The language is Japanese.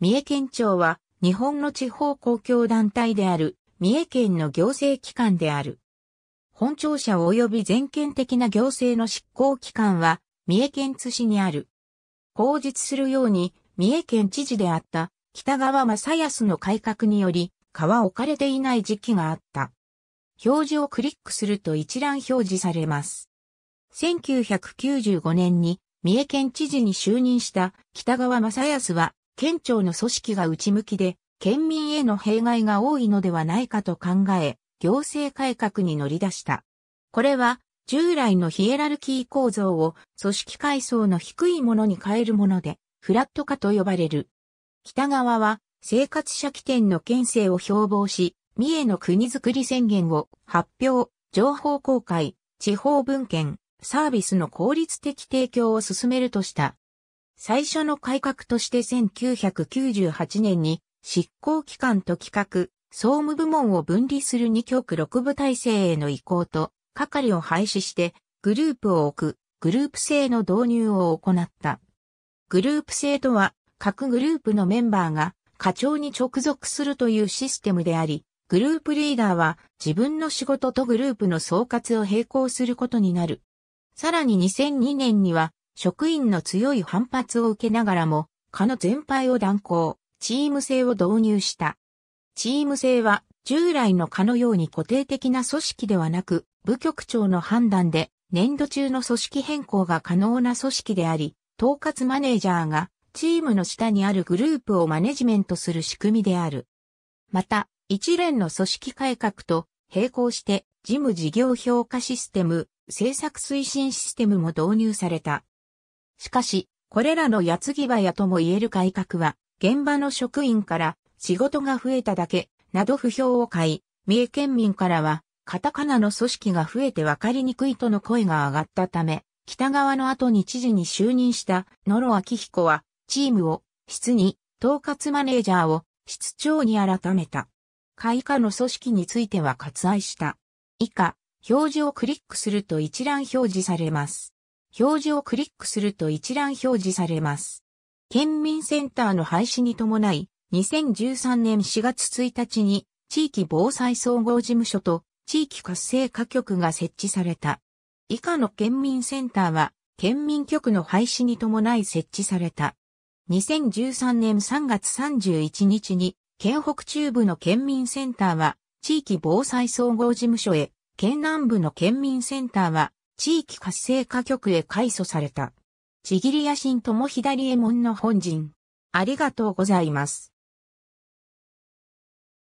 三重県庁は日本の地方公共団体である三重県の行政機関である。本庁舎及び全県的な行政の執行機関は三重県津市にある。口述するように三重県知事であった北川正康の改革により蚊は置かれていない時期があった。表示をクリックすると一覧表示されます。1995年に三重県知事に就任した北川正康は県庁の組織が内向きで、県民への弊害が多いのではないかと考え、行政改革に乗り出した。これは、従来のヒエラルキー構造を組織階層の低いものに変えるもので、フラット化と呼ばれる。北側は、生活者起点の県政を標榜し、三重の国づくり宣言を発表、情報公開、地方文献、サービスの効率的提供を進めるとした。最初の改革として1998年に執行機関と企画、総務部門を分離する2局6部体制への移行と、係を廃止してグループを置くグループ制の導入を行った。グループ制とは、各グループのメンバーが課長に直属するというシステムであり、グループリーダーは自分の仕事とグループの総括を並行することになる。さらに2002年には職員の強い反発を受けながらも、課の全廃を断行、チーム制を導入した。チーム制は従来の課のように固定的な組織ではなく、部局長の判断で年度中の組織変更が可能な組織であり、統括マネージャーがチームの下にあるグループをマネジメントする仕組みである。また、一連の組織改革と並行して事務事業評価システム、政策推進システムも導入された。しかし、これらの矢継ぎ早とも言える改革は、現場の職員から仕事が増えただけ、など不評を買い、三重県民からは、カタカナの組織が増えて分かりにくいとの声が上がったため、北側の後に知事に就任した野呂明彦は、チームを室に、統括マネージャーを室長に改めた。会下の組織については割愛した。以下、表示をクリックすると一覧表示されます。表示をクリックすると一覧表示されます。県民センターの廃止に伴い、2013年4月1日に地域防災総合事務所と地域活性化局が設置された。以下の県民センターは県民局の廃止に伴い設置された。2013年3月31日に県北中部の県民センターは地域防災総合事務所へ、県南部の県民センターは地域活性化局へ改祖された。ちぎりやしんとも左衛門の本陣。ありがとうございます。